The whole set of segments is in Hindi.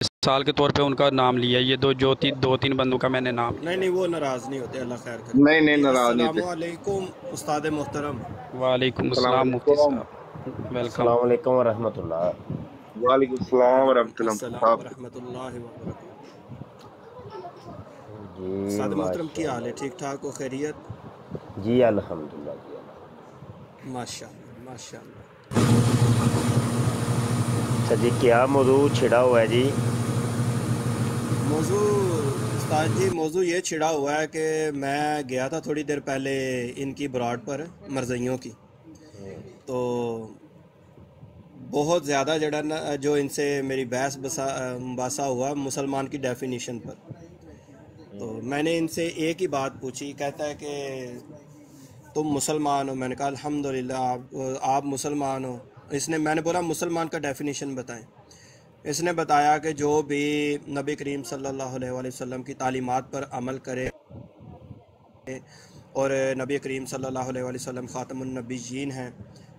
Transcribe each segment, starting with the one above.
मिसाल के तौर पे उनका नाम लिया ये दो जो ती, दो तीन बंदों का मैंने नाम नहीं नहीं वो नाराज़ नहीं होते अल्लाह खैर करे। नहीं नहीं नाराज़ नहीं थे अस्सलामुअलैकुम उस्ताद मोहतरम। वालेकुम अस्सलाम मुफ्ती साहब। वेलकम। अलैक्म वरहमतुल्लाह। वालेकुम सलाम वरहमतुल्लाह। अस्सलाम साहब वरहमतुल्लाहि वबरकातुहू। जी उस्ताद मोहतरम माशा- की हाल है? ठीक ठाक हो? खैरियत? जी अल्हम्दुलिल्लाह जी माशाल्लाह माशाल्लाह अच्छा जी, क्या मौजू छिड़ा हुआ है जी? मौजू, उस्ताद जी, मौजू ये छिड़ा हुआ है कि मैं गया था थोड़ी देर पहले इनकी ब्रॉड पर, मरजइयों की। तो बहुत ज़्यादा जड़ा ना, जो इनसे मेरी बहस बसा, बासा हुआ मुसलमान की डेफिनेशन पर। तो मैंने इनसे एक ही बात पूछी, कहता है कि, तुम मुसलमान हो। मैंने कहा, अल्हम्दुलिल्लाह, आप आप मुसलमान हो। इसने, मैंने बोला, मुसलमान का डेफिनेशन बताएँ। इसने बताया कि जो भी नबी करीम सल्लल्लाहु अलैहि वसल्लम की तालीमात पर अमल करे और नबी करीम सल्लल्लाहु अलैहि वसल्लम ख़ातमुन्नबीयीन हैं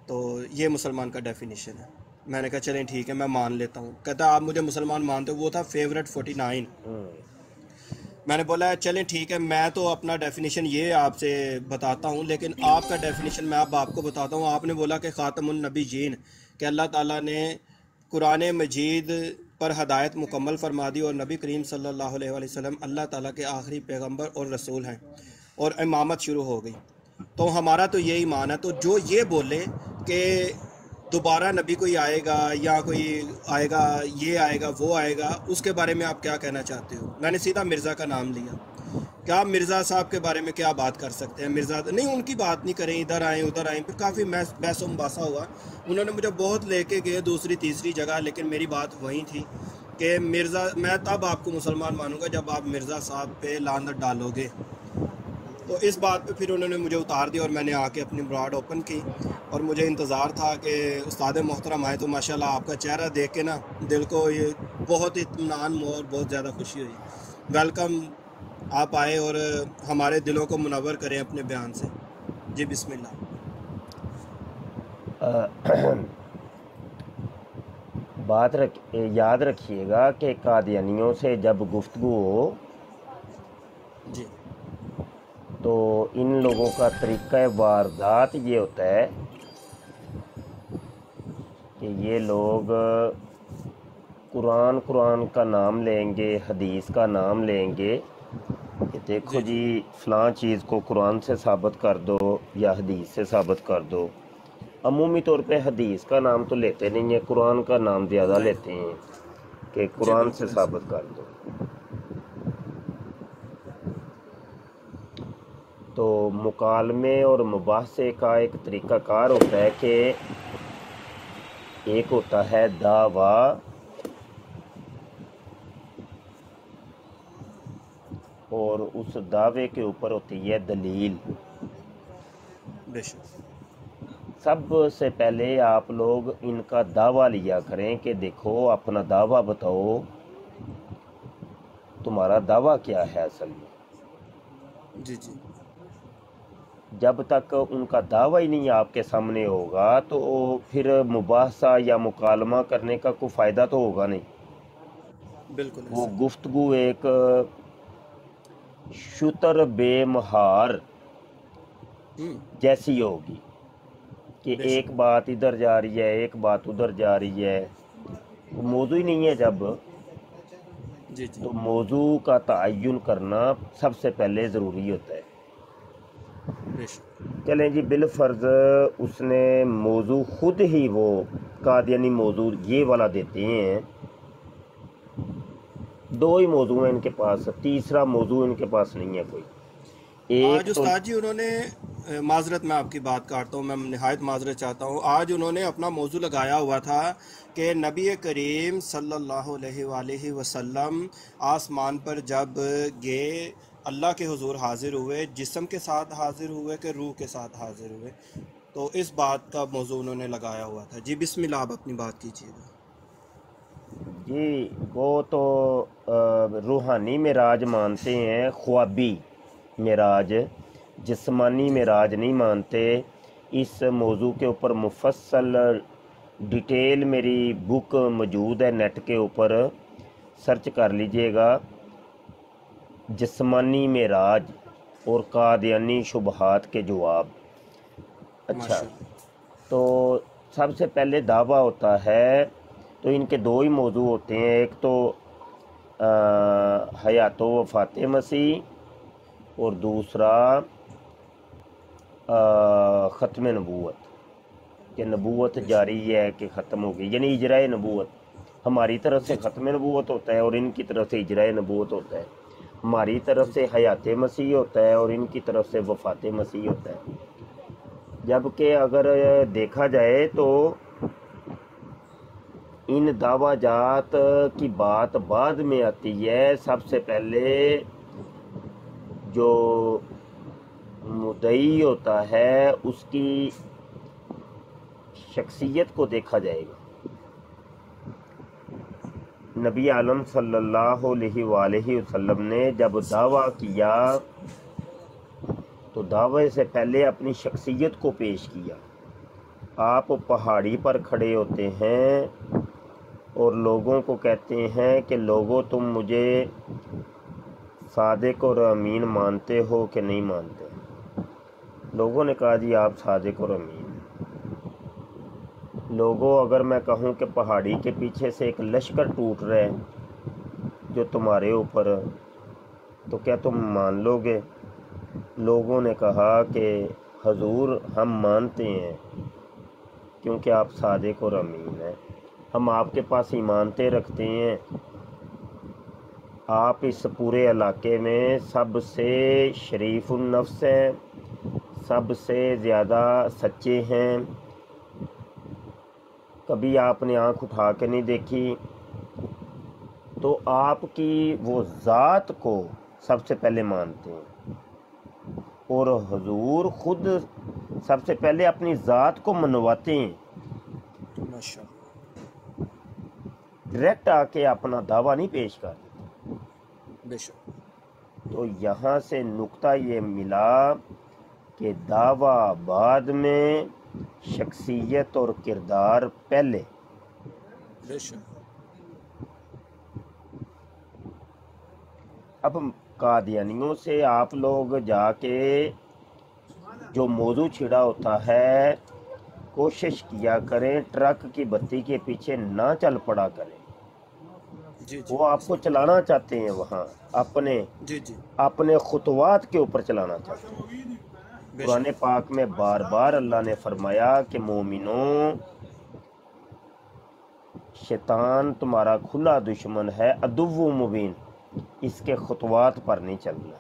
तो ये मुसलमान का डेफिनेशन है। मैंने कहा, चलें ठीक है, मैं मान लेता हूँ। कहता आप मुझे मुसलमान मानते हो? वो था फेवरेट फोर्टी नाइन मैंने बोला, चलें, ठीक है, मैं तो अपना डेफिनेशन ये आपसे बताता हूँ, लेकिन आपका डेफिनेशन मैं अब आपको बताता हूँ। आपने बोला कि ख़ातमुन्नबी जीन, कि अल्लाह ताला ने कुरान मजीद पर हदायत मुकम्मल फरमा दी और नबी करीम सल्लल्लाहु अलैहि वसल्लम अल्लाह ताला के आखिरी पैगंबर और रसूल हैं और इमामत शुरू हो गई। तो हमारा तो ये ईमान है तो जो ये बोले कि दोबारा नबी कोई आएगा या कोई आएगा, ये आएगा, वो आएगा, उसके बारे में आप क्या कहना चाहते हो? मैंने सीधा मिर्ज़ा का नाम लिया। क्या आप मिर्ज़ा साहब के बारे में क्या बात कर सकते हैं? मिर्ज़ा, नहीं, उनकी बात नहीं करें, इधर आएँ, उधर आएँ। फिर काफ़ी बहस मुबासा हुआ। उन्होंने मुझे बहुत लेके गए दूसरी, तीसरी जगह, लेकिन मेरी बात वहीं थी कि मिर्ज़ा, मैं तब आपको मुसलमान मानूँगा जब आप मिर्ज़ा साहब पे लानत डालोगे। तो इस बात पे फिर उन्होंने मुझे उतार दिया और मैंने आके अपनी ब्राड ओपन की और मुझे इंतज़ार था कि उस्ताद मोहतरम आए तो माशाल्लाह आपका चेहरा देख के ना दिल को ये बहुत इत्मीनान और बहुत ज़्यादा खुशी हुई। वेलकम आप आए और हमारे दिलों को मुनवर करें अपने बयान से। जी बिस्मिल्लाह। बात रख याद रखिएगा कि कादियानियों से जब गुफ्तु हो जी। तो इन लोगों का तरीक़ा वारदात ये होता है कि ये लोग कुरान कुरान का नाम लेंगे हदीस का नाम लेंगे कि देखो जी। फ़लाँ चीज़ को कुरान से साबित कर दो या हदीस से साबित कर दो। अमूमी तौर पे हदीस का नाम तो लेते नहीं है कुरान का नाम ज़्यादा लेते हैं कि कुरान से साबित कर दो। तो मुकालमे और मुबासे का एक तरीक़ाकार होता है कि एक होता है दावा। और उस दावे के ऊपर होती है दलील। सबसे पहले आप लोग इनका दावा लिया करें कि देखो अपना दावा बताओ तुम्हारा दावा क्या है असल में? जी जी। जब तक उनका दावा ही नहीं आपके सामने होगा तो फिर मुबासा या मुकालमा करने का कोई फ़ायदा तो होगा नहीं। बिल्कुल वो। गुफ्तगु एक शुतर बेमहार हम्म, जैसी होगी कि एक बात इधर जा रही है एक बात उधर जा रही है। वो मौजू ही नहीं है जब। जी जी। तो मौजू का तयन करना सबसे पहले ज़रूरी होता है। चलें जी बिल फ़र्ज़ उसने मौजू खुद ही वो कादियानी मौजू ये वाला देते हैं। दो ही मौजू हैं इनके पास तीसरा मौजू इनके पास नहीं है कोई। आज एक तो उस्ताद जी उन्होंने माजरत मैं आपकी बात काटता हूँ मैं नहायत माजरत चाहता हूँ। आज उन्होंने अपना मौजू लगाया हुआ था कि नबी करीम सल्लल्लाहु अलैहि वसल्लम आसमान पर जब गए अल्लाह के हुजूर हाजिर हुए जिसम के साथ हाजिर हुए कि रूह के साथ हाजिर हुए? तो इस बात का मौजू उन्होंने लगाया हुआ था। जी बिस्मिल्लाह आप अपनी बात कीजिएगा जी वो तो रूहानी मिराज मानते हैं ख्वाबी मिराज। जिस्मानी मिराज नहीं मानते। इस मौजू के ऊपर मुफसल डिटेल मेरी बुक मौजूद है नेट के ऊपर। सर्च कर लीजिएगा। जिस्मानी मेराज और कादियानी शुबहात के जवाब। अच्छा तो सबसे पहले दावा होता है तो इनके दो ही मौजू होते हैं। एक तो हयात वफ़ात मसीह और दूसरा ख़त्म नबूत कि नबूत जारी है कि ख़त्म हो गई। यानी इजरा नबूत हमारी तरफ़ से ख़त्म नबूत होता है और इनकी तरफ़ से इजरा नबूत होता है। हमारी तरफ़ से हयात मसीह होता है और इनकी तरफ़ से वफ़ात मसीह होता है। जबकि अगर देखा जाए तो इन दावा जात की बात बाद में आती है, सबसे पहले जो मुदई होता है, उसकी शख्सियत को देखा जाएगा। नबी आलम सल्लल्लाहु ने जब दावा किया तो दावे से पहले अपनी शख्सियत को पेश किया। आप पहाड़ी पर खड़े होते हैं और लोगों को कहते हैं कि, लोगों, तुम मुझे सादिक और अमीन मानते हो कि नहीं मानते? लोगों ने कहा, जी, आप सादक और अमीन लोगों, अगर मैं कहूँ कि पहाड़ी के पीछे से एक लश्कर टूट रहा है जो तुम्हारे ऊपर तो क्या तुम मान लोगे? लोगों ने कहा कि, हजूर, हम मानते हैं, क्योंकि आप सादिक और अमीन हैं। हम आपके पास ईमानते रखते हैं। आप इस पूरे इलाके में सबसे शरीफ नफ्स हैं, सबसे ज़्यादा सच्चे हैं कभी आपने आँख उठा के नहीं देखी? तो आपकी वो ज़ात को सबसे पहले मानते हैं। और हजूर खुद सबसे पहले अपनी ज़ात को मनवाते हैं। डायरेक्ट आके अपना दावा नहीं पेश कर बेशक। तो यहाँ से नुक्ता ये मिला कि दावा बाद में शख्सियत और किरदार पहले। अब कादियानियों से आप लोग जाके जो मौजू छिड़ा होता है कोशिश किया करें ट्रक की बत्ती के पीछे ना चल पड़ा करें। जी जी। वो आपको चलाना चाहते हैं वहाँ अपने जी जी। अपने खुतवात के ऊपर चलाना चाहते हैं। कुरान पाक में बार बार अल्लाह ने फरमाया कि मोमिनों शैतान तुम्हारा खुला दुश्मन है अदुव मुबीन। इसके खुतवात पर नहीं चलना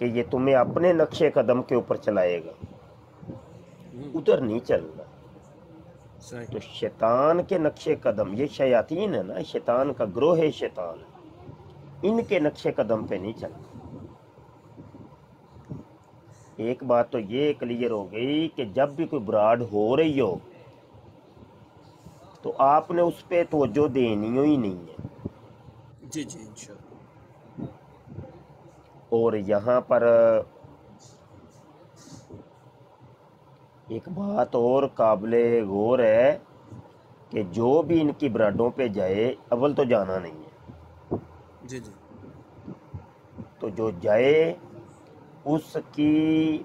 कि ये तुम्हें अपने नक्शे कदम के ऊपर चलाएगा। उधर नहीं चलना। तो शैतान के नक्शे कदम ये शयातीन है ना शैतान का ग्रोह है शैतान। इनके नक्शे कदम पे नहीं चलना। एक बात तो ये क्लियर हो गई कि जब भी कोई ब्राड हो रही हो तो आपने उस पर तवज्जो देनी ही नहीं है। जी जी इंशाल्लाह। और यहाँ पर एक बात और काबिल गौर है कि जो भी इनकी ब्राडों पे जाए अव्वल तो जाना नहीं है। जी जी। तो जो जाए उसकी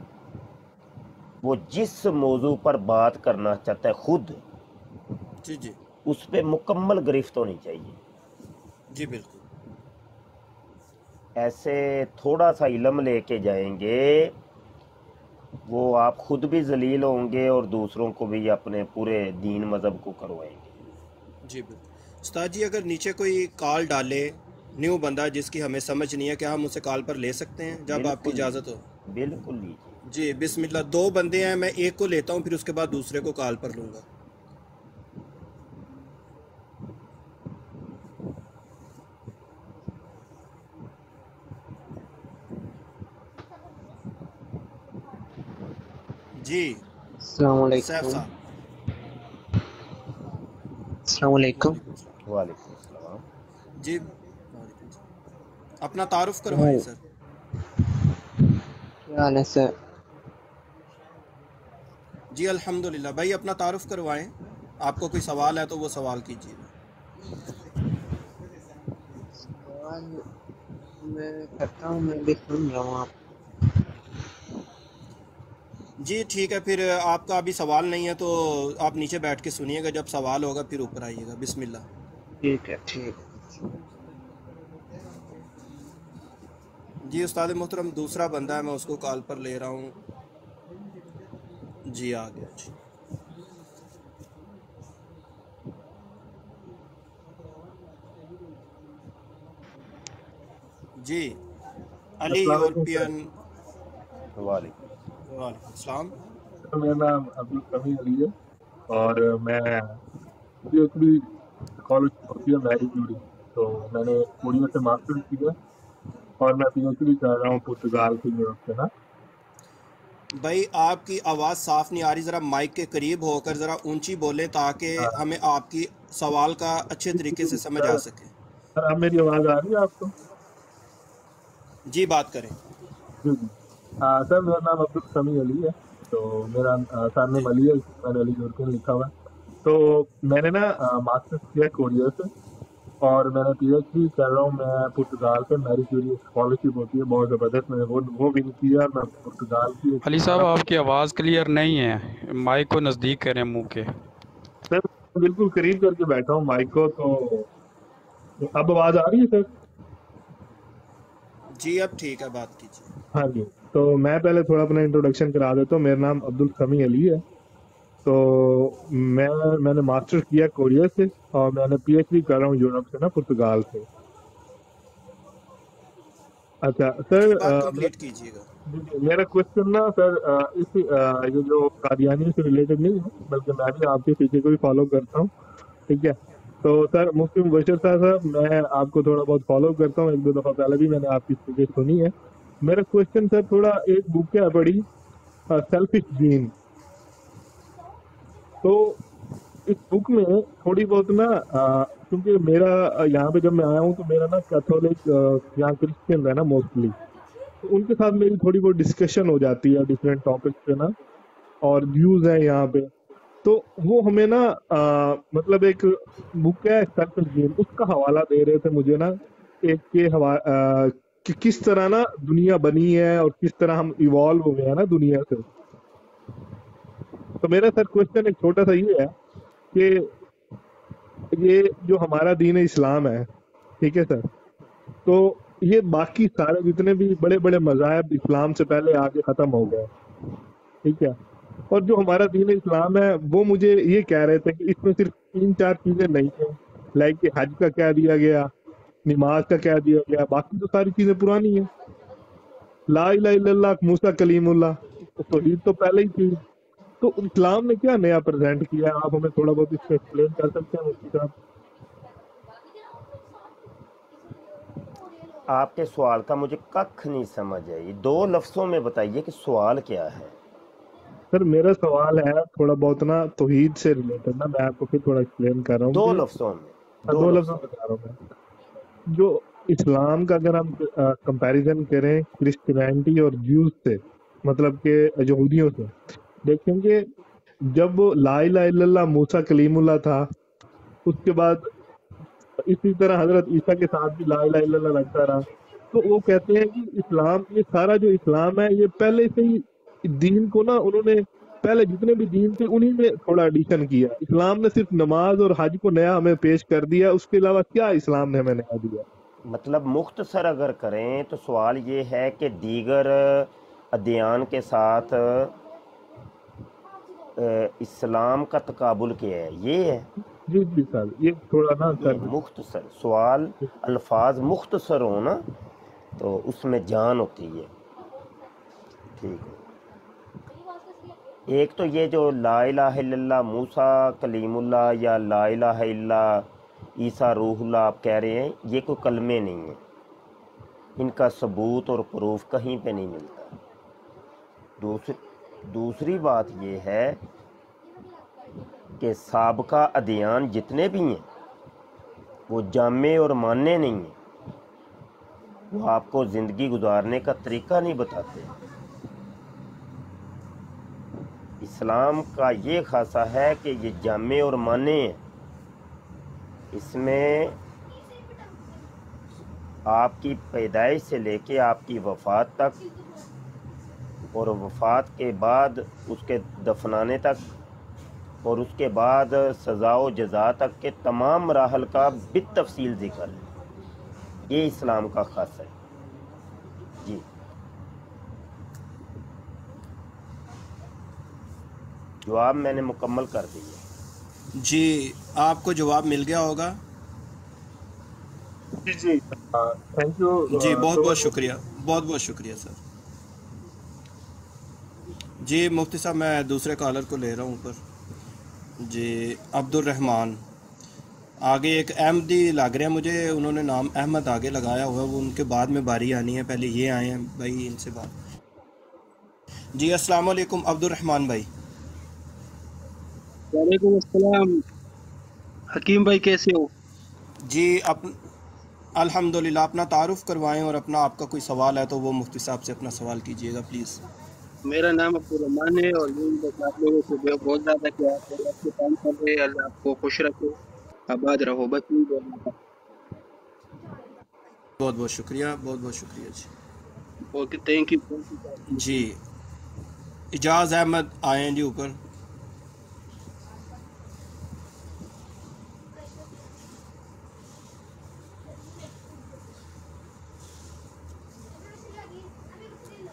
वो जिस मौजू पर बात करना चाहता है खुद जी जी। उस पर मुकम्मल गिरफ्त होनी चाहिए। जी बिल्कुल। ऐसे थोड़ा सा इलम लेके जाएँगे वो आप खुद भी जलील होंगे और दूसरों को भी अपने पूरे दीन मज़हब को करवाएँगे। जी बिल्कुल। उस्ताद जी अगर नीचे कोई कॉल डाले न्यू बंदा जिसकी हमें समझ नहीं है क्या हम उसे कॉल पर ले सकते हैं जब आपकी इजाज़त हो। बिल्कुल लीजिए जी बिस्मिल्लाह दो बंदे हैं मैं एक को लेता हूँ फिर उसके बाद दूसरे को कॉल पर लूँगा। जी। सैफ वालेकुम। साहब। वालेकुम। वालेकुम जी अपना तारुफ करवाएँ सर। क्या हाल है सर? जी अल्हम्दुलिल्लाह। भाई अपना तारुफ करवाएँ। आपको कोई सवाल है तो वो सवाल कीजिए। मैं करता हूँ मैं भी सुन रहा हूँ आप। जी ठीक है फिर आपका अभी सवाल नहीं है तो आप नीचे बैठ के सुनिएगा जब सवाल होगा फिर ऊपर आइएगा। बिस्मिल्लाह। ठीक है ठीक जी उस्ताद मोहतरम दूसरा बंदा है मैं उसको कॉल पर ले रहा हूँ। जी आ गया जी। जी अली यूरोपियन। वालेकुम। तो मेरा नाम अब्दुल समी अली है और मैं कॉलेज तो मैंने कोरिया से मास्टर्स किया और मैं पीएचडी कर रहा हूँ पुर्तगाल की यूरोप से ना? भाई आपकी आवाज़ साफ़ नहीं आ रही ज़रा माइक के करीब होकर ज़रा ऊँची बोलें ताकि हमें आपकी सवाल का अच्छे तरीके से समझ आ सके। सर अब मेरी आवाज़ आ रही है आपको? जी बात करें। जी जी। हाँ सर मेरा नाम अब्दुल समी अली है तो मेरा सरनेम अली है मैंने अली यूरोपियन लिखा हुआ है। तो मैंने ना मास्टर्स किया कोरिया से और मैंने पीएचडी कर रहा हूँ मैं पुर्तगाल से मैरी क्यूरी स्कॉलरशिप होती है बहुत ज़बरदस्त मैंने वो वो भी किया मैं पुर्तगाल की अली साहब आपकी आवाज़ क्लियर नहीं है। माइक को नज़दीक करें मुँह के। सर बिल्कुल करीब करके बैठा हूँ माइक को तो अब आवाज़ आ रही है सर? जी अब ठीक है बात कीजिए। हाँ जी तो मैं पहले थोड़ा अपना इंट्रोडक्शन करा देता हूँ। मेरा नाम अब्दुल समी अली है। तो मैं मैंने मास्टर्स किया कोरिया से और मैंने पीएचडी कर रहा हूँ यूरोप से ना पुर्तगाल से। अच्छा सर कंप्लीट कीजिएगा। मेरा क्वेश्चन ना सर इस ये जो कादियानी से रिलेटेड नहीं है बल्कि मैं भी आपके पीछे को भी फॉलो करता हूँ ठीक है? तो सर मुफ्ती मुबशर साहब सर मैं आपको थोड़ा बहुत फॉलो करता हूँ एक दो दफ़ा पहले भी मैंने आपकी स्पीचेस सुनी है। मेरा क्वेश्चन सर थोड़ा एक बुक है बड़ी सेल्फिश जीन तो इस बुक में थोड़ी बहुत ना क्योंकि मेरा यहाँ पे जब मैं आया हूँ तो मेरा ना कैथोलिक यहाँ क्रिश्चियन है ना मोस्टली तो उनके साथ मेरी थोड़ी बहुत डिस्कशन हो जाती है डिफरेंट टॉपिक्स पे ना और व्यूज़ है यहाँ पे। तो वो हमें ना आ, मतलब एक बुक है गेम उसका हवाला दे रहे थे मुझे ना एक के हवा आ, कि किस तरह ना दुनिया बनी है और किस तरह हम इवॉल्व हुए हैं ना दुनिया से। तो मेरा सर क्वेश्चन एक छोटा सा ये है कि ये जो हमारा दीन इस्लाम है, ठीक है सर? तो ये बाकी सारे जितने भी बड़े बड़े मजाहब इस्लाम से पहले आके खत्म हो गए, ठीक है? और जो हमारा दीन इस्लाम है, वो मुझे ये कह रहे थे कि इसमें सिर्फ़ तीन चार चीज़ें नहीं है लाइक हज का क्या दिया गया, नमाज़ का क्या दिया गया, बाकी तो सारी चीज़ें पुरानी है। ला इल्लल्लाह, मूसा कलीमुल्लाह तो तो पहले ही थी। तो इस्लाम ने क्या नया प्रेजेंट किया? है आप हमें थोड़ा बहुत इसको एक्सप्लेन कर सकते हैं मुफ्ती साहब आपके सवाल का मुझे कख नहीं समझ आई दो लफ्जों में बताइए कि सवाल क्या है। सर मेरा सवाल है थोड़ा बहुत ना तौहीद से रिलेटेड ना मैं आपको फिर थोड़ा एक्सप्लेन कर रहा हूँ। दो लफ्जों में हाँ, दो लफ्ज बता रहा हूँ जो इस्लाम का अगर हम कंपैरिजन करें क्रिश्चियनिटी और ज्यूज से मतलब के यहूदियों से देखेंगे, जब ला इलाहा इल्लल्लाह मूसा कलीमुल्लाह था, उसके बाद इसी तरह हज़रत ईसा के साथ भी ला इलाहा इल्लल्लाह लगता रहा। तो वो कहते हैं कि इस्लाम, ये सारा जो इस्लाम है, ये पहले से ही दीन को ना उन्होंने, पहले जितने भी दीन थे, उन्हीं में थोड़ा एडिशन किया। इस्लाम ने सिर्फ़ नमाज़ और हज को नया हमें पेश कर दिया, उसके अलावा क्या इस्लाम ने हमें नया दिया? मतलब मुख्तसर अगर करें तो सवाल ये है कि दीगर अध्ययन के साथ इस्लाम का तकाबुल क्या है? ये है? जी जी सर ये थोड़ा ना सर। मुख्तसर सवाल अल्फाज मुख्तसर हो ना तो उसमें जान होती है। ठीक है। एक तो ये जो ला इलाहा मूसा कलीमुल्लाह या ला इलाहा ईसा रूहुल्लाह आप कह रहे हैं ये कोई कलमे नहीं है। इनका सबूत और प्रूफ कहीं पे नहीं मिलता। दूसरी दूसरी बात ये है कि सबका अध्ययन जितने भी हैं, वो जामे और मानने नहीं हैं। वो आपको ज़िंदगी गुजारने का तरीका नहीं बताते। इस्लाम का ये खासा है कि ये जामे और माने हैं। इसमें आपकी पैदाइश से लेके आपकी वफ़ात तक और वफ़ात के बाद उसके दफनाने तक और उसके बाद सज़ा व जज़ा तक के तमाम मराहल का बित तफसील ज़िक्र है। ये इस्लाम का ख़ास है। जी। जवाब मैंने मुकम्मल कर दिया। जी आपको जवाब मिल गया होगा। जी जी। थैंक यू जी बहुत बहुत शुक्रिया। बहुत बहुत शुक्रिया सर। जी मुफ्ती साहब मैं दूसरे कॉलर को ले रहा हूँ ऊपर। जी अब्दुल रहमान आगे एक अहमदी लग रहा है मुझे उन्होंने नाम अहमद आगे लगाया हुआ है वो उनके बाद में बारी आनी है पहले ये आए हैं भाई इनसे बात। जी अस्सलाम वालेकुम अब्दुल रहमान भाई। वालेकुम अस्सलाम। हकीम भाई कैसे हो? जी अप अल्हम्दुलिल्लाह अपना तारुफ करवाएँ और अपना आपका कोई सवाल है तो वो मुफ्ती साहब से अपना सवाल कीजिएगा प्लीज़। मेरा नाम अब्दुल रहमान है और ये आप लोगों से जो बहुत ज़्यादा कि आप अच्छे काम कर रहे हैं। अल्लाह आपको खुश रखे आबाद रहो। बस बोलना बहुत बहुत शुक्रिया बहुत बहुत शुक्रिया जी। ओके थैंक यू जी। इजाज अहमद आए हैं जी ऊपर।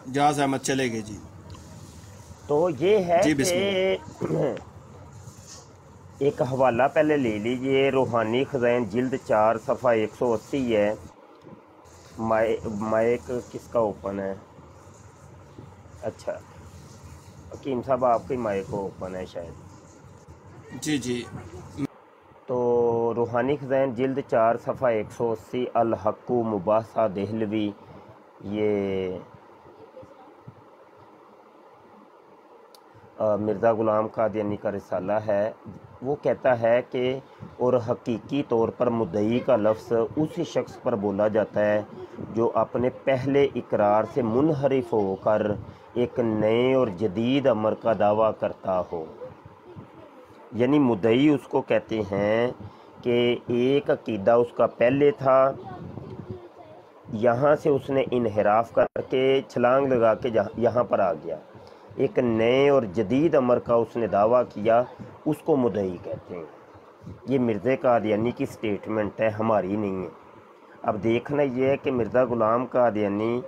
इजाज अहमद चले गए जी। तो ये है कि एक हवाला पहले ले लीजिए रूहानी खजान जिल्द चार सफ़ा एक सौ अस्सी है। माइ माइक किसका ओपन है? अच्छा हकीम साहब आपकी माइक ओपन है शायद। जी जी। तो रूहानी खजान जिल्द चार सफ़ा एक सौ अस्सी अल हक्कू मुबासा दहलवी ये मिर्ज़ा ग़ुलाम कादियानी का रिसाला है। वो कहता है कि, और हकीकी तौर पर मुद्दई का लफ्ज़ उसी शख्स पर बोला जाता है, जो अपने पहले इकरार से मुनहरिफ होकर एक नए और जदीद अमर का दावा करता हो। यानी मुद्दई उसको कहते हैं कि एक अकीदा उसका पहले था, यहाँ से उसने इनहराफ करके छलांग लगा के यहाँ पर आ गया। एक नए और जदीद अमर का उसने दावा किया, उसको मुदई कहते हैं। ये मिर्ज़ा कादियानी की स्टेटमेंट है, हमारी नहीं है। अब देखना ये है कि मिर्ज़ा ग़ुलाम कादियानी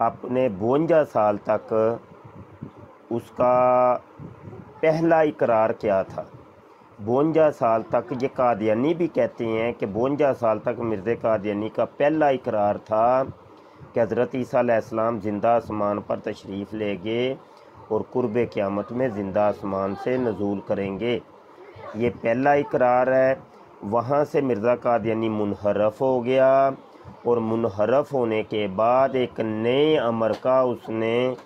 अपने बवंजा साल तक उसका पहला इकरार क्या था? बवंजा साल तक ये कादियानी भी कहते हैं कि बवंजा साल तक मिर्ज़ा कादियानी का पहला इकरार था कि हज़रत ईसा अलैहिस्सलाम ज़िंदा आसमान पर तशरीफ़ ले गए और कुर्ब क़यामत में ज़िंदा आसमान से नज़ूल करेंगे। ये पहला इकरार है। वहाँ से मिर्ज़ा कादियानी मुनहरफ हो गया और मुनहरफ होने के बाद एक नए अमर का उसने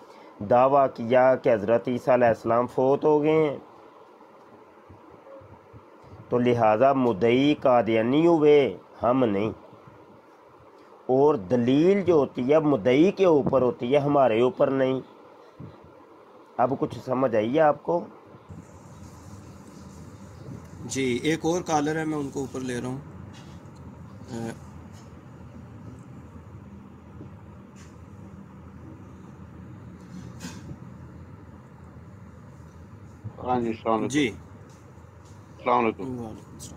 दावा किया कि हज़रत ईसा अलैहिस्सलाम फोत हो गए हैं। तो लिहाजा मुदई कादियानी हुए, हम नहीं। और दलील जो होती है मुदई के ऊपर होती है, हमारे ऊपर नहीं। अब कुछ समझ आई है आपको? जी एक और कॉलर है मैं उनको ऊपर ले रहा हूँ। हाँ जी सलाम जी। वालेकुम।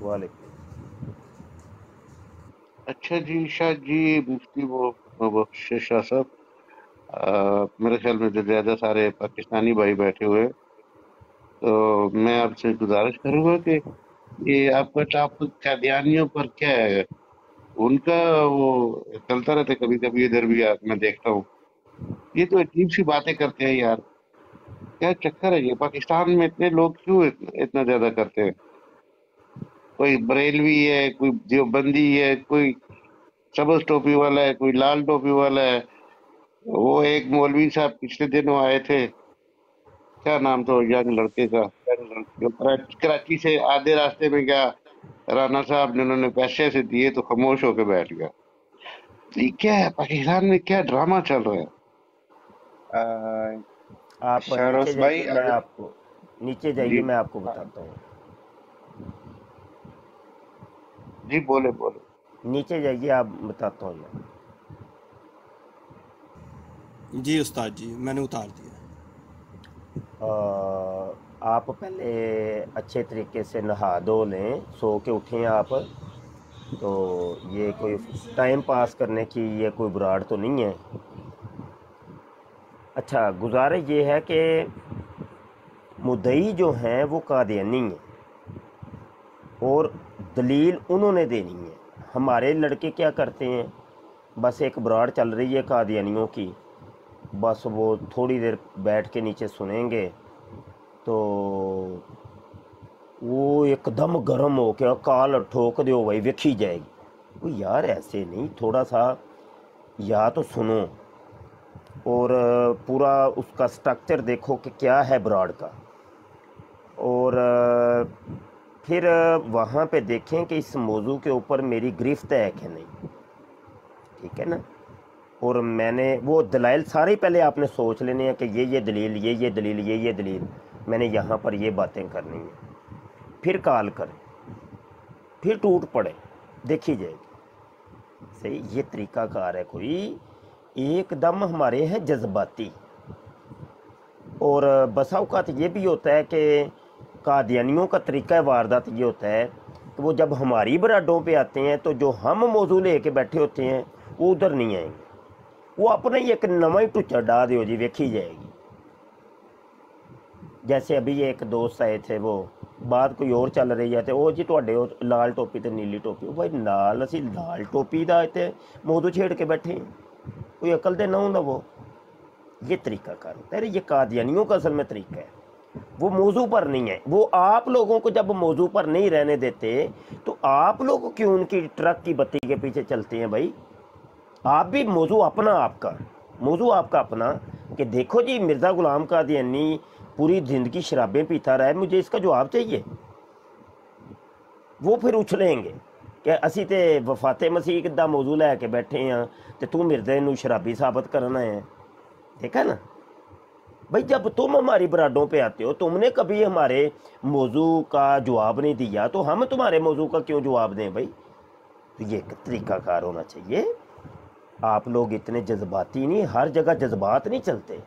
वालेकुम। अच्छा जी शाह जी मुफ्ती वो वो शाह साहब। मेरे ख्याल में ज़्यादा सारे पाकिस्तानी भाई बैठे हुए तो मैं आपसे गुजारिश करूँगा कि ये आपका टॉपिक कादियानियों पर क्या है? उनका वो चलता रहता है कभी कभी इधर भी मैं देखता हूँ। ये तो अजीब सी बातें करते हैं यार। क्या चक्कर है ये? पाकिस्तान में इतने लोग क्यों इतना, ज़्यादा करते हैं? कोई बरेलवी है कोई देवबंदी है कोई सबज टोपी वाला है कोई लाल टोपी वाला है। वो एक मौलवी साहब पिछले दिनों आए थे। क्या नाम था यंग लड़के का? जो कराची कराची से आधे रास्ते में गया राना साहब ने उन्होंने पैसे से दिए तो खामोश होकर बैठ गया। तो ये क्या है? पाकिस्तान में क्या ड्रामा चल रहा है? आप नीचे भाई, मैं आपको नीचे जाइए जी। मैं आपको बताता हूँ। जी बोले बोले। नीचे जाइए आप बताता हूँ मैं। जी उस्ताद जी मैंने उतार दिया। आ, आप पहले अच्छे तरीके से नहा धो लें सो के उठें आप। तो ये कोई टाइम पास करने की ये कोई बुराड़ तो नहीं है? अच्छा गुजारिश ये है कि मुदई जो हैं वो कादियानी हैं। और दलील उन्होंने देनी है। हमारे लड़के क्या करते हैं? बस एक बुराड़ चल रही है कादियानियों की। बस वो थोड़ी देर बैठ के नीचे सुनेंगे तो वो एकदम गर्म हो के काल ठोक दो भाई, वेखी जाएगी। वो यार, ऐसे नहीं, थोड़ा सा या तो सुनो, और पूरा उसका स्ट्रक्चर देखो कि क्या है ब्रॉड का। और फिर वहाँ पे देखें कि इस मौजू के ऊपर मेरी गिरफ्त है कि नहीं। ठीक है ना? और मैंने, वो दलाइल सारे पहले आपने सोच लेने हैं कि ये ये दलील, ये ये दलील, ये ये दलील। मैंने यहाँ पर ये बातें करनी है। फिर कॉल करें। फिर टूट पड़े। देखी जाएगी सही, ये तरीका कार है कोई। एकदम हमारे हैं जज्बाती। और बसा अवकात ये भी होता है कि कादियानियों का तरीका वारदात ये होता है कि वो जब हमारी बराडों पे आते हैं तो जो हम मौजू लेके बैठे होते हैं, वो उधर नहीं आएँगे। वो अपना ही एक नवा ही टुच्चा डा दो जी वेखी जाएगी जैसे अभी एक दोस्त आए थे वो ਬਾਤ ਕੋਈ ਹੋਰ ਚੱਲ ਰਹੀ ਹੈ ਤੇ ਉਹ ਜੀ ਤੁਹਾਡੇ ਉਹ ਲਾਲ ਟੋਪੀ ਤੇ ਨੀਲੀ ਟੋਪੀ ਉਹ ਭਾਈ ਨਾਲ ਅਸੀਂ ਲਾਲ ਟੋਪੀ ਦਾ ਇੱਥੇ ਮੋਦੂ ਛੇੜ ਕੇ बैठे हैं कोई अकल दे ना होता वो ये तरीका कार होता है ये कादियानियों का असल में तरीका है वो मौजू पर नहीं है वो आप लोगों को जब मौजू पर नहीं रहने देते तो आप लोग क्यों उनकी ट्रक की बत्ती के पीछे चलते हैं भाई आप भी मौजू अपना आपका मौजू आपका अपना कि देखो जी मिर्ज़ा गुलाम कादियानी पूरी ज़िंदगी शराबें पीता रहा है मुझे इसका जवाब चाहिए वो ਫਿਰ ਉਛਲੇਂਗੇ ਕਿ ਅਸੀਂ ਤੇ ਵਫਾਤੇ ਮਸੀਹ ਦਾ ਮੌਜੂ ਲੈ ਕੇ ਬੈਠੇ ਆ ਤੇ ਤੂੰ ਮਿਰਜ਼ੇ ਨੂੰ शराबी साबित करना है ठीक है ना भाई जब तुम हमारी बराडों पे आते हो तुमने कभी हमारे मौजू का जवाब नहीं दिया तो हम तुम्हारे मौजू का क्यों जवाब दें भाई तो ये एक तरीकाकार होना चाहिए आप लोग इतने जज्बाती नहीं हर जगह जज्बात नहीं चलते।